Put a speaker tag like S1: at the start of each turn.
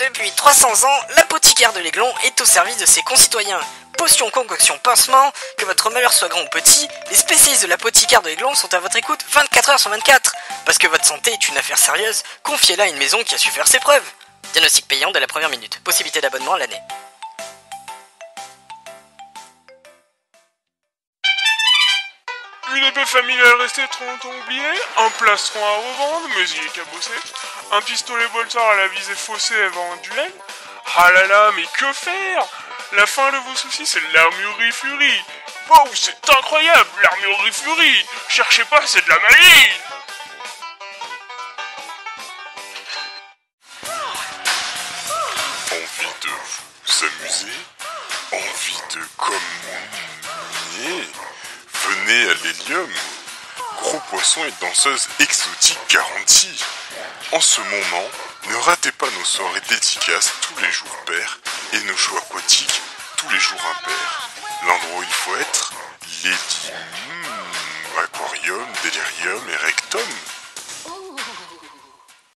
S1: Depuis 300 ans, l'apothicaire de l'Aiglon est au service de ses concitoyens. Potion, concoction, pansement, que votre malheur soit grand ou petit, les spécialistes de l'apothicaire de l'Aiglon sont à votre écoute 24 heures sur 24. Parce que votre santé est une affaire sérieuse, confiez-la à une maison qui a su faire ses preuves. Diagnostic payant dès la première minute. Possibilité d'abonnement à l'année.
S2: Une épée familiale restée trop longtemps oubliée, un plastron à revendre, mais il est cabossé, un pistolet bolter à la visée faussée avant un duel. Ah là là, mais que faire? La fin de vos soucis, c'est l'armurerie Fury. Wow, c'est incroyable, l'armurerie Fury Cherchez pas, c'est de la magie.
S3: Envie de vous amuser? Envie de communier À l'hélium Gros poisson et danseuse exotique garantie En ce moment, ne ratez pas nos soirées dédicaces tous les jours pairs et nos shows aquatiques tous les jours impairs. L'endroit où il faut être, l'hélium, aquarium, délirium et rectum.